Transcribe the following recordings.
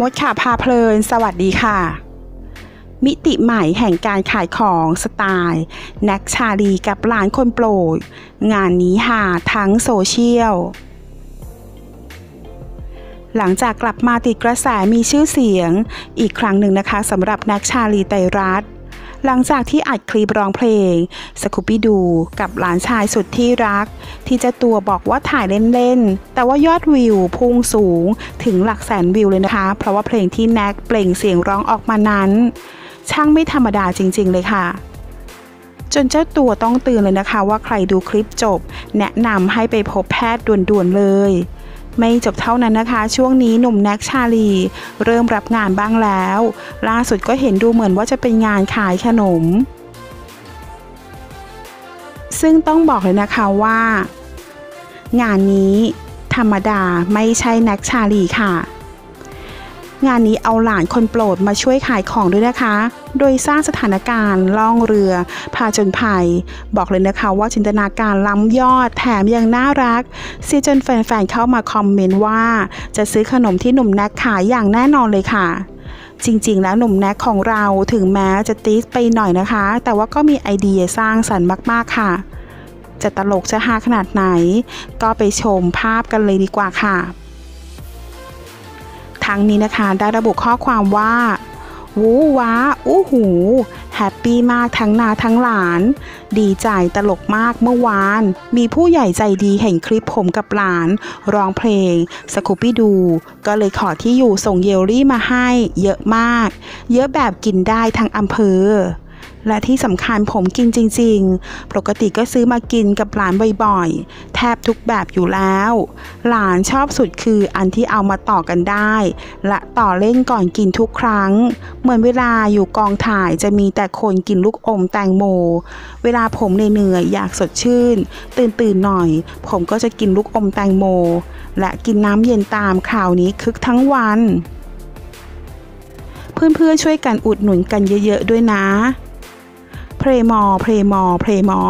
มดข่าพาเพลิน สวัสดีค่ะ มิติใหม่แห่งการขายของสไตล์แน็กชาลีกับหลานคนโปรด งานนี้หาทั้งโซเชียล หลังจากกลับมาติดกระแสมีชื่อเสียง อีกครั้งหนึ่งนะคะสำหรับแน็กชาลีไตรัตน์ หลังจากที่อัดคลิปร้องเพลงสกูปี้ดูกับหลานชายสุดที่รัก ที่เจ้าตัวบอกว่าถ่ายเล่นๆ แต่ว่ายอดวิวพุ่งสูงถึงหลักแสนวิวเลยนะคะ เพราะว่าเพลงที่แน็กเปล่งเสียงร้องออกมานั้น ช่างไม่ธรรมดาจริง ๆ เลยค่ะจนเจ้าตัวต้องเตือนเลยนะคะว่าใครดูคลิปจบ แนะนำให้ไปพบแพทย์ด่วนๆเลย ไม่จบเท่านั้นนะคะ ช่วงนี้หนุ่มแน็กชาลี เริ่มรับงานบ้างแล้ว ล่าสุดก็เห็นดูเหมือนว่าจะเป็นงานขายขนม ซึ่งต้องบอกเลยนะคะว่า งานนี้ธรรมดาไม่ใช่แน็กชาลีค่ะ งานนี้เอาหลานคนโปรดมาช่วยขายของด้วยนะคะ โดยสร้างสถานการณ์ล่องเรือ พาจนภัย บอกเลยนะคะว่าจินตนาการล้ำยอดแถมยังน่ารักเสียจนแฟนๆเข้ามาคอมเมนต์ว่า จะซื้อขนมที่หนุ่มแน็กขายอย่างแน่นอนเลยค่ะจริงๆ แล้วหนุ่มแน็กของเราถึงแม้จะติสไปหน่อยนะคะ แต่ว่าก็มีไอเดียสร้างสรรค์มากๆค่ะ จะตลกจะฮาขนาดไหน ก็ไปชมภาพกันเลยดีกว่าค่ะ ทั้งนี้นะคะได้ระบุข้อความว่าวูว้า อู้หู แฮปปี้มากทั้งนาทั้งหลาน ดีใจตลกมากเมื่อวาน มีผู้ใหญ่ใจดีเห็นคลิปผมกับหลาน ร้องเพลง สกูปี้ดู ก็เลยขอที่อยู่ส่งเยลลี่มาให้ เยอะมาก เยอะแบบกินได้ทั้งอำเภอ และที่สำคัญผมกินจริงๆ ปกติก็ซื้อมากินกับหลานบ่อยๆ แทบทุกแบบอยู่แล้ว หลานชอบสุดคืออันที่เอามาต่อกันได้ และต่อเล่นก่อนกินทุกครั้ง เหมือนเวลาอยู่กองถ่ายจะมีแต่คนกินลูกอมแตงโม เวลาผมเหนื่อยๆอยากสดชื่น ตื่นๆหน่อย ผมก็จะกินลูกอมแตงโม และกินน้ำเย็นตามข่าวนี้คึกทั้งวัน เพื่อนๆช่วยกันอุดหนุนกันเยอะๆด้วยนะ เพรมอเพรมอเพรมอ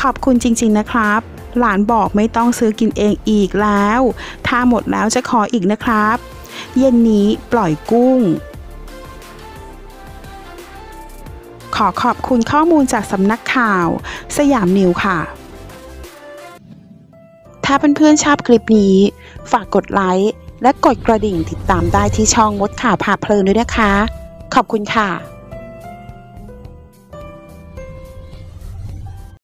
ขอบคุณจริง ๆ นะครับ หลานบอกไม่ต้องซื้อกินเองอีกแล้ว ถ้าหมดแล้วจะขออีกนะครับ เย็นนี้ปล่อยกุ้ง ขอขอบคุณข้อมูลจากสำนักข่าว สยามนิวค่ะ ถ้าเพื่อนๆชอบคลิปนี้ ฝากกดไลค์และกดกระดิ่งติดตามได้ที่ช่องมดข่าวพาเพลินด้วยนะคะ ขอบคุณค่ะ